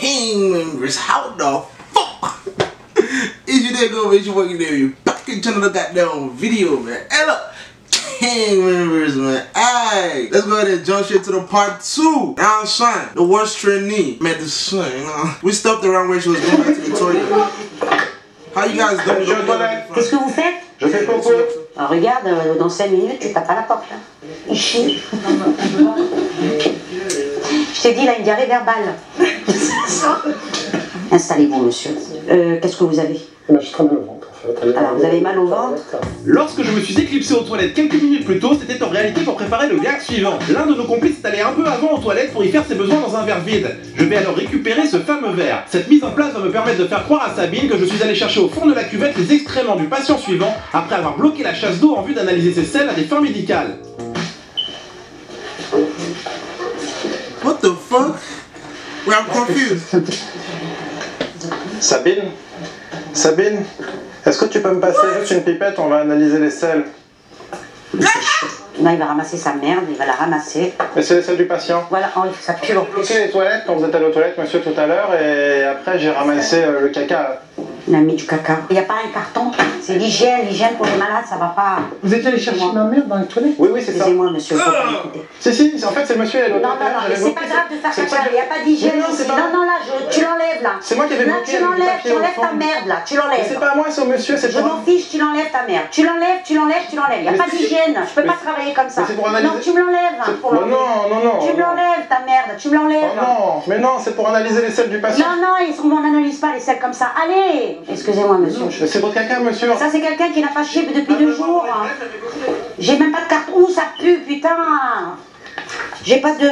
King members, how the fuck? Is you there go bitch you fucking there you back in channel the goddamn video man. Hey look, King members man. Alright, let's go ahead and jump straight to the part two. Now son, the worst trainee. Man, the son, you know. We stopped around where she was going back to Victoria. How you guys doing? Qu'est-ce que vous faites? Je fais popo. Ah, Regarde, euh, dans 5 minutes, tu tapes à la porte. Il chie. Je t'ai dit, il a une diarrhée verbale. Installez-vous, monsieur. Euh, Qu'est-ce que vous avez J'ai très mal au ventre en fait. Alors, vous avez mal au ventre Lorsque je me suis éclipsé aux toilettes quelques minutes plus tôt, c'était en réalité pour préparer le gag suivant. L'un de nos complices est allé un peu avant aux toilettes pour y faire ses besoins dans un verre vide. Je vais alors récupérer ce fameux verre. Cette mise en place va me permettre de faire croire à Sabine que je suis allé chercher au fond de la cuvette les excréments du patient suivant après avoir bloqué la chasse d'eau en vue d'analyser ses selles à des fins médicales. What the fuck? Wait, I'm confused. Sabine Sabine Est-ce que tu peux me passer juste une pipette? On va analyser les selles. Là, il va ramasser sa merde, il va la ramasser. Mais c'est les selles du patient. Voilà, oh, ça pue en J'ai bloqué les toilettes quand vous êtes allé aux toilettes, monsieur, tout à l'heure, et après j'ai ramassé euh, le caca. Il a mis du caca. Il n'y a pas un carton. C'est l'hygiène, l'hygiène pour les malades, ça va pas. Vous êtes allé chercher ma mère dans les toilettes Oui, oui, c'est ça. Excusez-moi, monsieur, il faut pas m'écouter. Si, si, en fait, c'est monsieur, Non, non, non, c'est pas grave de faire caca, il n'y a pas d'hygiène non, Non, non, là, je- tu l'enlèves là. C'est moi qui avais Là, tu l'enlèves, tu enlèves ta merde là, tu Mais l'enlèves. c'est pas moi, c'est au monsieur, c'est Je m'en fiche, tu l'enlèves ta merde. Tu l'enlèves, tu l'enlèves, tu l'enlèves. Il n'y a pas d'hygiène. Je peux pas travailler comme ça. mais c'est pour analyser- Non, tu me l'enlèves hein, Non, l'enlever. non, non, non. Tu me non. l'enlèves ta merde, tu me l'enlèves. Oh non, mais non, c'est pour analyser les selles du patient. Non, non, ils sont- on n'analyse pas les selles comme ça? Allez Excusez-moi, monsieur. C'est votre caca, monsieur. Ça, c'est quelqu'un qui n'a pas chié depuis deux jours. J'ai même pas de carte. Ouh, ça pue, putain J'ai pas de.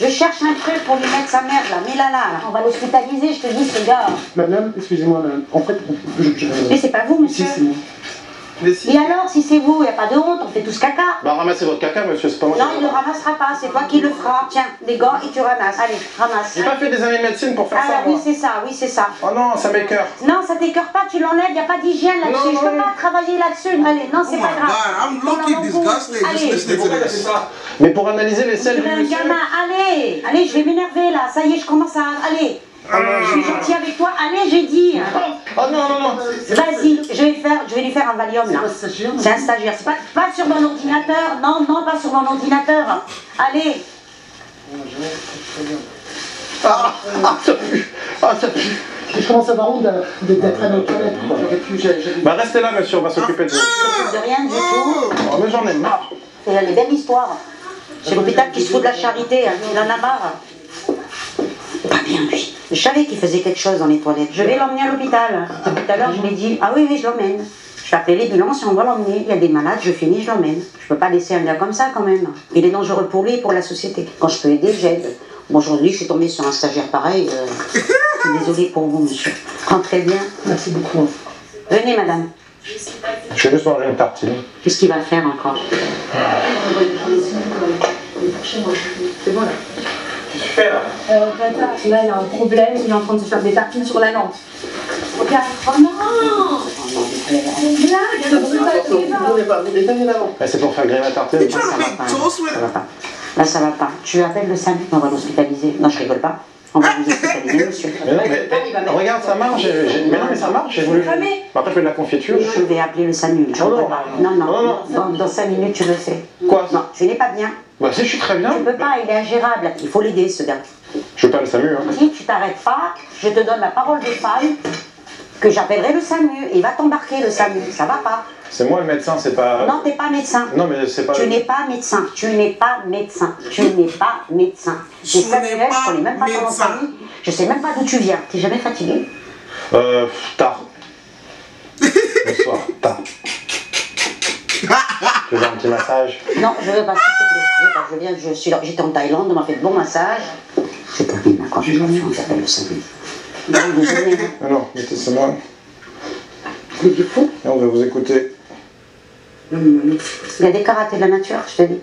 Je cherche un truc pour lui mettre sa merde là. Mais là, là, là. on va l'hospitaliser, je te dis, ce gars. Madame, excusez-moi, madame. En fait, je. je... Mais c'est pas vous, monsieur. Si, c'est moi. Mais si. Et alors, si c'est vous, il n'y a pas de honte, on fait tous caca. Bah ramassez votre caca, monsieur, c'est pas moi qui Non, il ne ramassera pas, c'est toi qui le feras. Tiens, les gants et tu ramasses. Allez, ramasse. J'ai pas fait des années de médecine pour faire Ah ça, oui, moi. c'est ça, oui, c'est ça. Oh non, ça m'écœure. Non, ça t'écœure pas, tu l'enlèves, il n'y a pas d'hygiène là-dessus. Non, Je peux pas travailler là-dessus. Allez, non, Oh c'est my pas grave. god, I'm Non, looking non, non, disgusted just this. Mais pour analyser les selles du monsieur... gamin, allez, allez, je vais m'énerver là, ça y est, je commence à. Allez, je suis gentille avec toi, allez, j'ai dit. Oh non, non, non. Vas-y, je vais, faire, faire un Valium là. C'est un stagiaire, c'est pas, pas sur mon ordinateur, non, non, pas sur mon ordinateur. Allez, Ah, ah, ça pue. Ah, ça pue. Je commence à avoir honte de- d'être pu. j'ai- j'ai- Bah restez là, monsieur, on va s'occuper de vous. de rien du tout. Oh, mais j'en ai marre. C'est une belle histoire. C'est l'hôpital qui se fout de la charité, hein. il en a marre. Pas bien lui. Je savais qu'il faisait quelque chose dans les toilettes. Je vais l'emmener à l'hôpital. Tout à l'heure, je lui ai dit, ah oui, oui, je l'emmène. Je vais appeler les bilans, si on va l'emmener. Il y a des malades, je finis, je l'emmène. Je peux pas laisser un gars comme ça quand même. Il est dangereux pour lui et pour la société. Quand je peux aider, j'aide. Bon, aujourd'hui, je suis tombée sur un stagiaire pareil. euh, je suis désolée pour vous, monsieur. Rentrez bien. Merci beaucoup. Venez, madame. Je vais juste manger une tartine. Qu'est-ce qu'il va faire encore? C'est bon là. Qu'est-ce que tu fais là Euh, là, il a un problème, il est en train de se faire des tartines sur la lampe. Regarde, oh non C'est une blague. Bah, C'est pour faire griller ma tartine. You Ça va pas. toast with Ça va pas. Là, ça va pas. Tu appelles le SAMU, on va l'hospitaliser. Non, je rigole pas. On va vous hospitaliser, monsieur. Mais non, mais, mais, regarde, ça marche. j'ai- Mais non, mais ça marche. J'ai voulu. Bah, Après, je fais de la confiture. Je vais appeler le SAMU. je Non, non. pas. non, non. Non, non. Dans, dans cinq minutes, tu le fais. Quoi Non, je n'ai pas bien. Bah, si, je suis très bien. Tu peux pas, il est ingérable. Il faut l'aider, ce gars. Je veux pas le SAMU, hein. Si tu t'arrêtes pas, je te donne la parole de femme que j'appellerai le SAMU. Et il va t'embarquer, le SAMU. Ça va pas. C'est moi le médecin, c'est pas. Non, t'es pas médecin. Non, mais c'est pas. Tu n'es pas médecin, tu n'es pas médecin, tu n'es pas médecin. Samuel, je connais même pas ton nom de médecin. famille, je sais même pas d'où tu viens. T'es jamais fatigué? Euh. Tard. Bonsoir, tard. Tu veux un petit massage? Non, je veux pas, s'il te plaît. Je veux pas, je viens, je suis là, j'étais en Thaïlande, on m'a fait de bons massages. Je termine ma consultation, j'appelle le vous venez, hein. Non, non, mettez c'est moi. Mais du coup, Et on va vous écouter. Il y a des karatés de la nature, je te dis.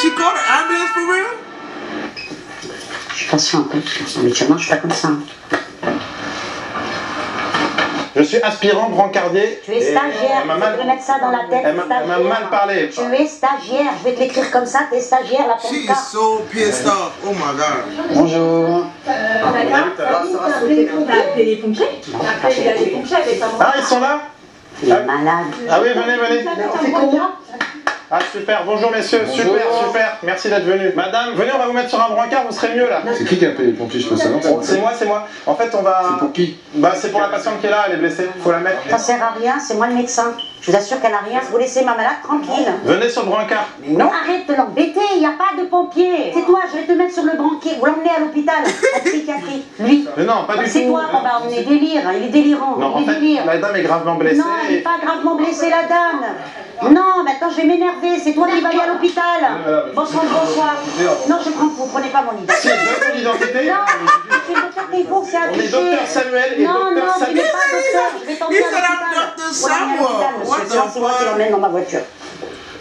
She called an ambulance for real? Je suis patiente, hein. habituellement je suis pas comme ça. hein. Je suis aspirant brancardier. Tu es stagiaire, Elle mal... mettre ça dans la tête. Elle m'a- mal parlé. Tu es stagiaire, je vais te l'écrire comme ça, t'es stagiaire, la She polka. is so pissed off. Oh my god. Bonjour. T'as appelé les pompiers T'as appelé les pompiers avec un Ah, ils sont là Il est malade. Ah oui, venez, venez. Ah, super. Bonjour, messieurs. Super, super. Merci d'être venus. Madame, venez, on va vous mettre sur un brancard, vous serez mieux là. C'est qui qui a appelé les pompiers, je peux savoir C'est moi, c'est moi. En fait, on va. C'est pour qui Bah, c'est pour la patiente qui est là, elle est blessée. Faut la mettre. Ça sert à rien, c'est moi le médecin. Je vous assure qu'elle n'a rien. Vous laissez ma malade tranquille. Venez sur le brancard. Non, arrête de l'embêter, il n'y a pas de pompier. C'est toi, je vais te mettre sur le banquier. Vous l'emmenez à l'hôpital, en psychiatrie. Lui. Mais non, pas du C'est tout. toi qu'on va emmener délire, il est délirant. Non, il en est fait, délire. la dame est gravement blessée. Non, elle n'est pas gravement blessée, la dame. Non, maintenant je vais m'énerver. C'est toi qui vas aller à l'hôpital. Bonsoir, bonsoir. Non, je prends, vous prenez pas mon identité. ton identité. Non, le docteur Théfour, c'est On est docteur Samuel et Non, non, docteur n'es Samuel. pas docteur. Je vais t'emmener à l'hôpital. Faut l'hôpital, Samuel. C'est moi qui l'emmène dans ma voiture.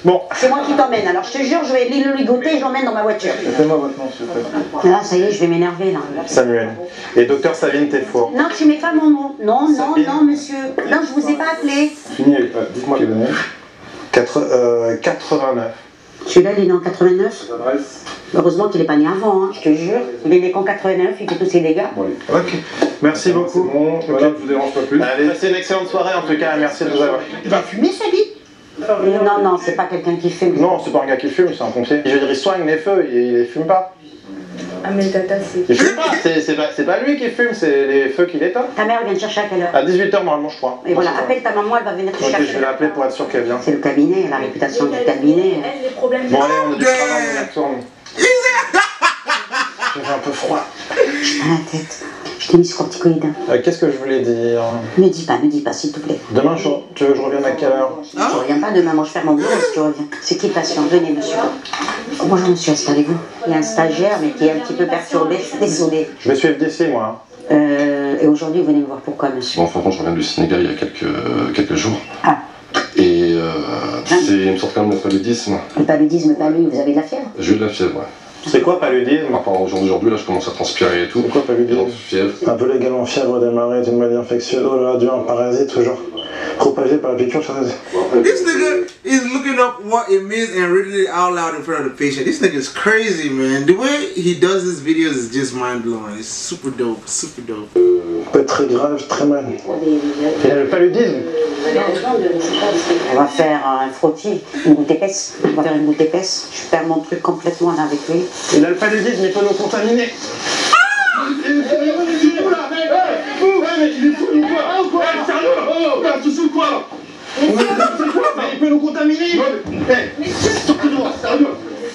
Bon, C'est moi qui t'emmène. Alors je te jure, je vais le ligoter et je l'emmène dans ma voiture. Faites-moi votre nom, s'il vous plaît. Là, ça y est, je vais m'énerver là. Samuel. Et docteur Savine Telfour. Non, tu mets pas mon nom. Non, non, Sabine. non, monsieur. Non, je vous ai pas appelé. Fini, dites-moi quelle année. Quatre- euh, 89. Celui-là, il est né en 89. L'adresse. Heureusement qu'il est pas né avant, hein, je te jure. Il est né qu'en 89, il fait tous ses dégâts. Bon. Ok. Merci C'est beaucoup. bon, voilà, je vous dérange pas plus. Allez, passez une excellente soirée en tout cas. Merci de vous avoir. Il va fumer, sa vie Non, non, c'est pas quelqu'un qui fume. Non, c'est pas un gars qui fume, c'est un pompier. Je veux dire, il soigne les feux, il, il les fume pas. Ah, mais Tata, c'est. Il fume pas, c'est c'est pas, c'est pas lui qui fume, c'est les feux qu'il éteint. Ta mère vient te chercher à quelle heure? À 18h normalement, je crois. Et voilà, appelle ta maman, elle va venir te Ok, chercher. je vais l'appeler pour être sûr qu'elle vient. C'est le cabinet, la réputation du cabinet. Elle, les problèmes. Bon, allez, on a du travail, on retourne. J'avais un peu froid. J'ai pas la tête. Je t'ai mis ce corticoïde. Euh, Qu'est-ce que je voulais dire? Ne dis pas, ne dis pas, s'il te plaît. Demain, je, tu veux que je revienne à quelle heure? Tu reviens pas demain, moi je ferme mon bureau si tu reviens. C'est qui le patient? Venez, monsieur. Bonjour, monsieur, installez-vous. Il y a un stagiaire, mais qui est un petit peu perturbé, je suis désolée. Je vais suivre d'ici, moi. Euh, et aujourd'hui, vous venez me voir pourquoi, monsieur? Bon, enfin, bon, je reviens du Sénégal il y a quelques, quelques jours. Ah. Et euh, c'est, il me sort quand même le paludisme. Le paludisme, pas lui, vous avez de la fièvre? J'ai eu de la fièvre, ouais. C'est quoi paludisme? Aujourd'hui, là, je commence à transpirer et tout. C'est quoi paludisme? Fièvre. Un peu légalement fièvre démarrée d'une maladie infectieuse, oh là là, dû à un parasite toujours. Propagé par la piqûre. This nigga is looking up what it means and reading it out loud in front of the patient. This nigga is crazy, man. The way he does his videos is just mind blowing. It's super dope, super dope. peut être très grave, très mal. Il a le paludisme On va faire un frottis, une goutte épaisse. On va faire une goutte épaisse. Je perds mon truc complètement là avec lui. Il a le paludisme, il peut nous contaminer. Mais il peut nous contaminer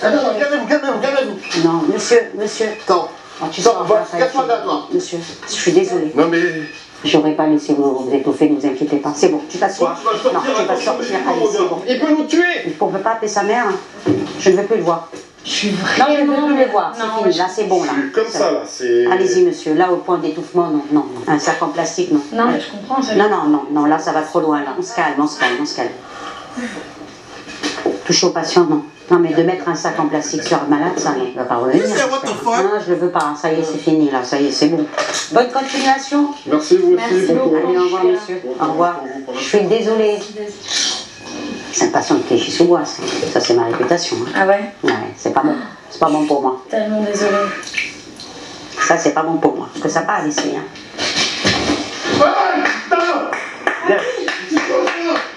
Calmez-vous, calmez-vous, calmez-vous. Non, monsieur, monsieur. Attends. Oh, tu Sors, va, c'est de là, toi. Monsieur, je suis désolée. Non, mais. J'aurais pas laissé vous, vous étouffer, ne vous inquiétez pas. C'est bon, tu t'assois. Non, tu vas sortir. Allez, c'est bon. Il peut nous tuer On ne peut pas appeler sa mère. hein. Je ne veux plus le voir. Je suis Non, je ne veux plus le voir. C'est fini. je- Là, c'est bon. Là. Comme ça là, c'est... Allez-y, monsieur. Là, au point d'étouffement, non, non. non. Un sac en plastique, non. Non, mais je comprends. ça- Non, non, non, non, là ça va trop loin, là. On se calme, on se calme, on se calme. Toucher au patient, non. Non, mais de mettre un sac en plastique sur un malade, ça, non. Il va pas revenir. Non, je le veux pas. Ça y est, c'est fini, là. Ça y est, c'est bon. Bonne continuation. Merci vous aussi. Merci bon beaucoup. Allez, au revoir, monsieur. Au revoir. Je suis désolée. C'est un patient qui est chez sous bois, ça. Ça, c'est ma réputation. hein. Ah ouais Ouais, c'est pas bon. C'est pas bon pour moi. Tellement désolée. Ça, c'est pas bon pour moi. Parce que ça à laisser, hein.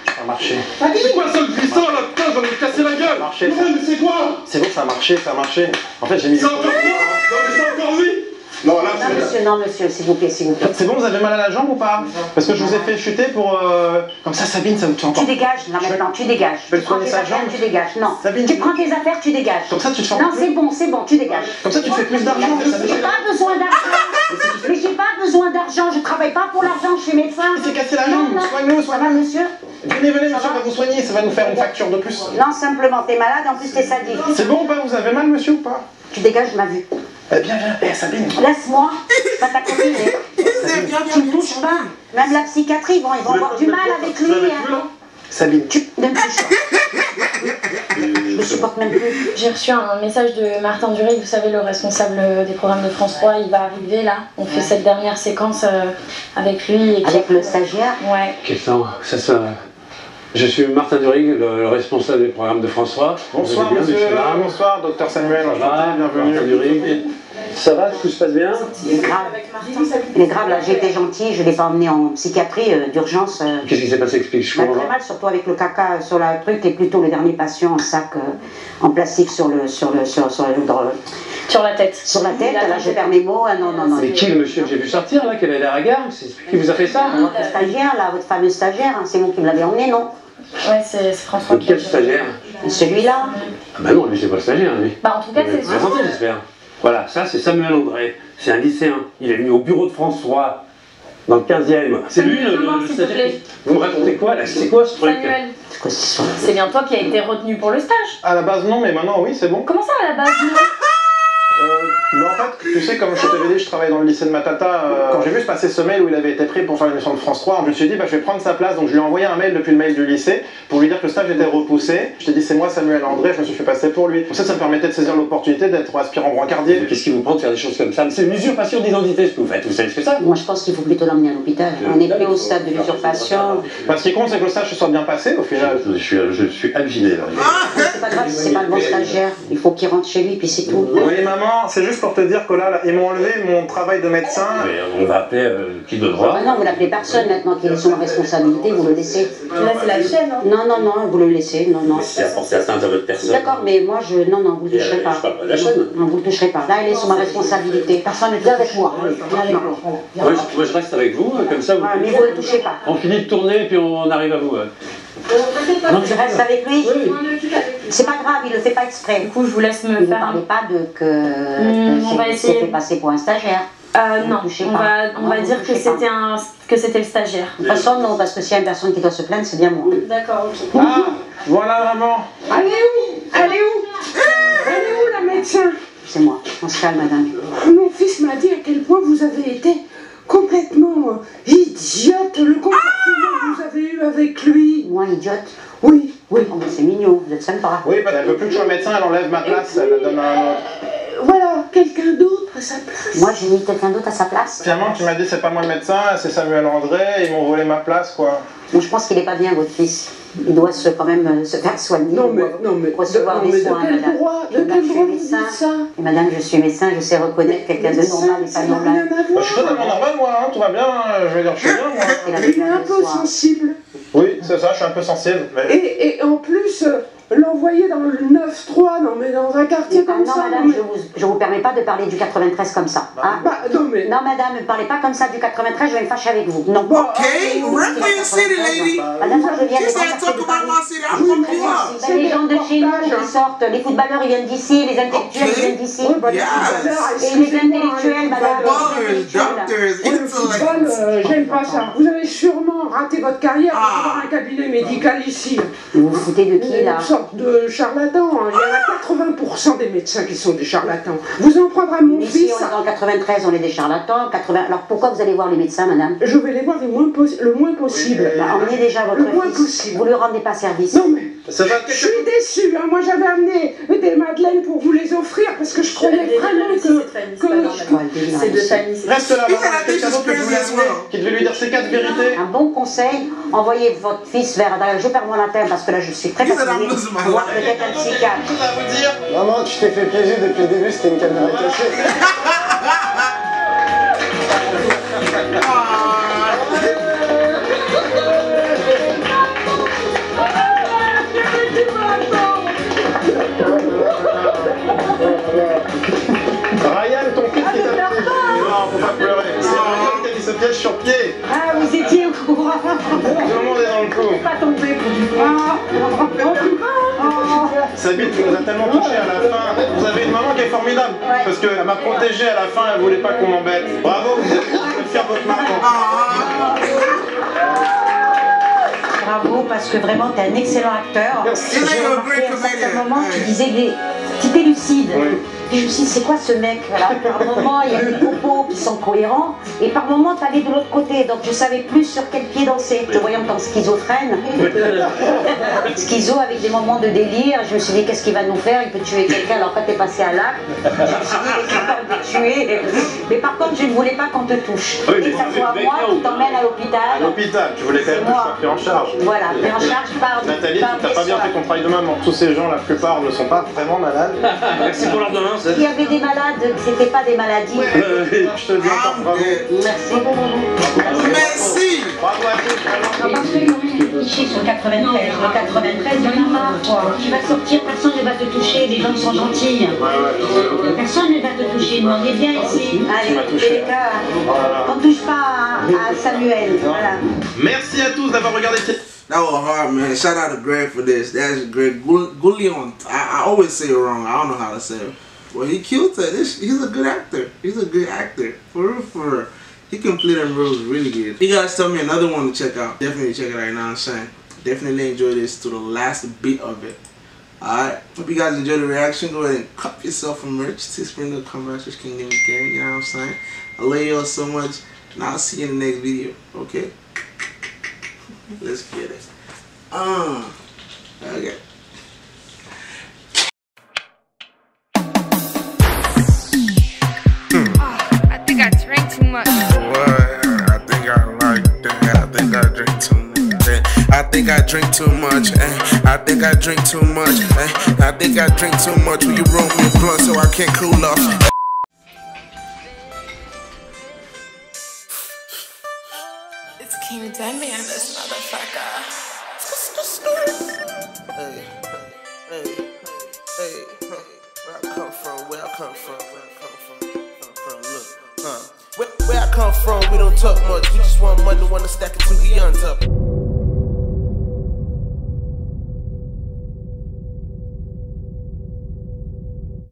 Ça a marché. C'est quoi ça le glissant là Putain, j'en ai cassé la gueule Marché, Ouais, ça. mais c'est quoi C'est bon, ça a marché, ça a marché. En fait, j'ai mis... C'est encore toi Non, mais c'est encore lui Non, là, Non, monsieur, non, monsieur, s'il vous plaît, s'il vous plaît. C'est bon, vous avez mal à la jambe ou pas Parce que je vous ai fait chuter pour... euh, Comme ça, Sabine, ça vous tue encore. Tu dégages, là maintenant, tu dégages. vais Tu prends tes affaires, jambe. tu dégages. Non, Sabine, tu prends tes affaires, tu dégages. Comme ça, tu te fais Non, c'est bon, c'est bon, tu dégages. Comme ça, tu te fais plus d'argent. ça J'ai pas besoin d'argent. Mais j'ai pas besoin d'argent, je travaille pas pour l'argent, je suis médecin. Il s'est cassé la jambe, soigne-le, Ça va, monsieur Venez, venez, monsieur, on va vous soigner, ça va nous faire une facture de plus. Non, simplement, t'es malade, en plus t'es sadique. C'est bon ou pas Vous avez mal, monsieur, ou pas Tu dégages ma vue. Eh bien, viens, eh, Sabine. Laisse-moi, pas ta copine. hein. Tu me touches pas. Même la psychiatrie, ils vont, ils vont avoir du mal avec lui. hein. Sabine. Tu ne me touches pas. Je me supporte même plus. J'ai reçu un message de Martin Duret, vous savez, le responsable des programmes de France 3. Il va arriver là. On fait cette dernière séquence euh, avec lui. Et Avec le stagiaire. Ouais. Question, ça, ça- Je suis Martin Durig, le, le responsable des programmes de François. Bonsoir, monsieur. Bonsoir, docteur Samuel. Enchanté, Martin bienvenue. Durig. Ça va, tout se passe bien Il est grave. Il est grave, là, j'ai été gentille, je l'ai pas emmené en psychiatrie euh, d'urgence. euh, Qu'est-ce qui s'est passé? Explique, je bah, comprends très pas. mal, surtout avec le caca sur la truc, et plutôt le dernier patient en sac euh, en plastique sur le sur le sur, sur, le- dans le- Sur la tête. sur la tête. Là, je perds mes mots. Ah non, non, non. Mais qui le monsieur que j'ai vu sortir là, qui avait l'air C'est qui vous a fait ça? Votre stagiaire, là, votre fameux stagiaire, hein, c'est vous qui me l'avez emmené, non? Ouais, c'est c'est François. Quel stagiaire? Celui-là Ah bah non, lui c'est pas le stagiaire, lui. Bah, en tout cas, Vous l'avez c'est présenté, j'espère. Voilà, ça c'est Samuel André. C'est un lycéen. Il est venu au bureau de François, dans le 15e. C'est lui le, le s'il te stagiaire plaît. qui- Vous me racontez quoi là C'est quoi ce truc Samuel, C'est bien toi qui as été retenu pour le stage. À la base, non, mais maintenant, oui, c'est bon. Comment ça à la base non mais en fait, tu sais, comme je t'avais dit, je travaille dans le lycée de Matata. euh, quand j'ai vu se passer ce mail où il avait été pris pour faire l'émission de France 3, je me suis dit, bah, je vais prendre sa place. Donc, je lui ai envoyé un mail depuis le mail du lycée pour lui dire que le stage était repoussé. Je t'ai dit, c'est moi, Samuel André, je me suis fait passer pour lui. Pour ça, ça me permettait de saisir l'opportunité d'être aspirant brancardier. Mais Qu'est-ce qui vous prend de faire des choses comme ça? C'est une usurpation d'identité ce que vous faites. Vous savez ce que c'est Moi, je pense qu'il faut plutôt l'emmener à l'hôpital. On n'est plus au stade de l'usurpation. Bah, ce qui compte, c'est que le stage se soit bien passé au final. Je suis, je suis halluciné là. C'est pas grave si c'est pas le bon stagiaire. Il faut qu'il rentre chez lui, puis c'est tout. Oui, maman, c'est juste pour te dire que là, là, ils m'ont enlevé mon travail de médecin. Mais on va appeler euh, qui de droit. Ah non, vous l'appelez personne maintenant qu'il est sous ma responsabilité, vous le laissez. Là, c'est la chaîne. Hein. Non, non, non, vous le laissez, non, non. C'est apporter atteinte à votre personne. D'accord, mais moi, je. Non, non, vous le Et, toucherez euh, pas. la chaîne. Non, vous le toucherez pas. Là, il est sous ma responsabilité. Personne n'est avec moi. Allez, viens avec moi. Moi je, moi, je reste avec vous, euh, comme ça vous. Voilà, mais vous ne le touchez pas. On finit de tourner puis on arrive à vous. euh. Donc, je reste avec lui. C'est pas grave, il le fait pas exprès. Du coup, je vous laisse me Ne faire parlez un. pas de que. Hmm, que on va c'est- essayer. c'est fait passer pour un stagiaire. Euh, non, on pas. va, on Non, va dire que c'était un, que c'était le stagiaire. De toute façon, non, parce que s'il y a une personne qui doit se plaindre, c'est bien moi. D'accord, ok. Ah, voilà maman. Allez où? Allez où? Allez où la médecin? C'est moi. On se calme, madame. Mon fils m'a dit à quel point vous avez été complètement euh, idiote, le comportement que vous avez eu avec lui. Moi, idiote. Oui, oh, c'est mignon, vous êtes sympa. Oui, parce qu'elle veut plus que je sois médecin, elle enlève ma place, elle la donne à un autre. Euh, voilà, quelqu'un d'autre à sa place. Moi, j'ai mis quelqu'un d'autre à sa place. Finalement, tu m'as dit c'est pas moi le médecin, c'est Samuel André, ils m'ont volé ma place quoi. Donc, je pense qu'il n'est pas bien, votre fils. Il doit se, quand même euh, se faire soigner. Non mais, ou, non mais, recevoir non, des mais de soins, quel madame. droit, de Madame, quel droit médecin. dites ça Et madame, je suis médecin, je sais reconnaître quelqu'un de normal et ça pas n'a rien normal. à Bah, voir. je suis totalement normal moi, hein, tout va bien, euh, je vais dire je suis bien moi. Il Il est un de peu soins. sensible. Oui, c'est ça, je suis un peu sensible. mais- Et, et en plus, euh, l'envoyer dans le 9-3, non mais dans un quartier Ah comme non, ça. madame, non, je vous, je vous permets pas de parler du 93 comme ça. hein. mais- Bah, non mais. Non, madame, ne parlez pas comme ça du 93, je vais me fâcher avec vous. Non. Okay, rep your city, lady? Madame, je viens She said talk about my city. I'm from here. Les gens de chez nous qui sortent, les footballeurs ils viennent d'ici, les intellectuels ils viennent d'ici. Oui, bah, Et les hein, intellectuels, les madame. footballeurs, Ballers, doctors, oui, pas ça. Vous avez sûrement raté votre carrière pour Ah. avoir un cabinet médical ici. Vous vous foutez de qui là Une sorte de charlatan. hein. Il y en a 80% des médecins qui sont des charlatans. Vous en prendrez à mon Ici, fils. on est dans le 93, on est des charlatans. 80... Alors pourquoi vous allez voir les médecins, madame? Je vais les voir le moins, possi- le moins possible. bah, Emmenez déjà votre Le moins possible. Vous lui rendez pas service. Non mais. Ça va Je suis déçue, hein. moi j'avais amené des madeleines pour vous les offrir parce que je croyais vraiment que, C'est de famille, c'est Reste là, qui devait lui dire ces quatre vérités. Un bon conseil, envoyez votre fils vers. D'ailleurs, je perds mon latin parce que là je suis très fatiguée. Voir peut-être un psychiatre. Maman, tu t'es fait piéger depuis le début, c'était une caméra cachée. sur pied. Ah, vous étiez au courant Tout le monde est dans le coup. Pas tombé pour du Sabine, tu nous as tellement touchés à la fin. Vous avez une maman qui est formidable. Parce qu'elle m'a protégé à la fin, elle voulait pas qu'on m'embête. Bravo, vous êtes fiers de votre maman. Bravo, parce que vraiment, tu es un excellent acteur. Merci. J'ai remarqué à un certain moment, tu disais des... Tu étais lucide. Oui. Puis je me suis dit, c'est quoi ce mec voilà. Par moment, il y a des propos qui sont cohérents, et par moment, tu allais de l'autre côté. Donc je savais plus sur quel pied danser. Te voyant comme schizophrène, schizo avec des moments de délire, je me suis dit, qu'est-ce qu'il va nous faire? Il peut tuer quelqu'un, alors quand t'es passé à l'acte, je me suis dit, il est capable de tuer tuer. Mais par contre, je ne voulais pas qu'on te touche. Oui, mais que ça soit moi qui t'emmène à À l'hôpital. l'hôpital, tu voulais quand même que je sois pris en charge. Voilà, pris en charge par Nathalie, par tu n'as des pas bien fait ton travail de maman. Tous ces gens, la plupart, ne sont pas vraiment malades. Merci pour l'ordonnance. Il y avait des malades, c'était pas des maladies. Je te dis encore bravo. Merci. Merci. Bravo à tous, vraiment. Sur le 93. Le 93, il y en a marre, quoi. Tu vas sortir, personne ne va te toucher, les gens sont gentils. Personne ne va te toucher, nous on est bien ici. Allez, les on touche pas à, Samuel. Voilà. Merci à tous d'avoir regardé cette That was hard, man. Shout out to Greg for this. That's Greg Gul- Gullion. I, I always say it wrong. I don't know how to say it. Well, he killed it. He's a good actor. He's a good actor. For real, for real. He can play them roles really good. You guys tell me another one to check out. Definitely check it out, you know I'm saying? Definitely enjoy this to the last bit of it. Alright? Hope you guys enjoyed the reaction. Go ahead and cup yourself a merch. Teespring.com Combat Kingdom Gang. You know what I'm saying? I love y'all so much. And I'll see you in the next video. Okay? Let's get it. Uh, okay. Think I drink too much. Eh, I think I drink too much. Eh, I think I drink too much. Will you roll me a blunt so I can't cool off? It's King Deadman, this motherfucker. Hey, hey, hey, hey, hey. Where I come from? Where I come from? Where I come from? Come from? Look, huh? Where, where I come from, we don't talk much. We just want money, want to stack it to the young top.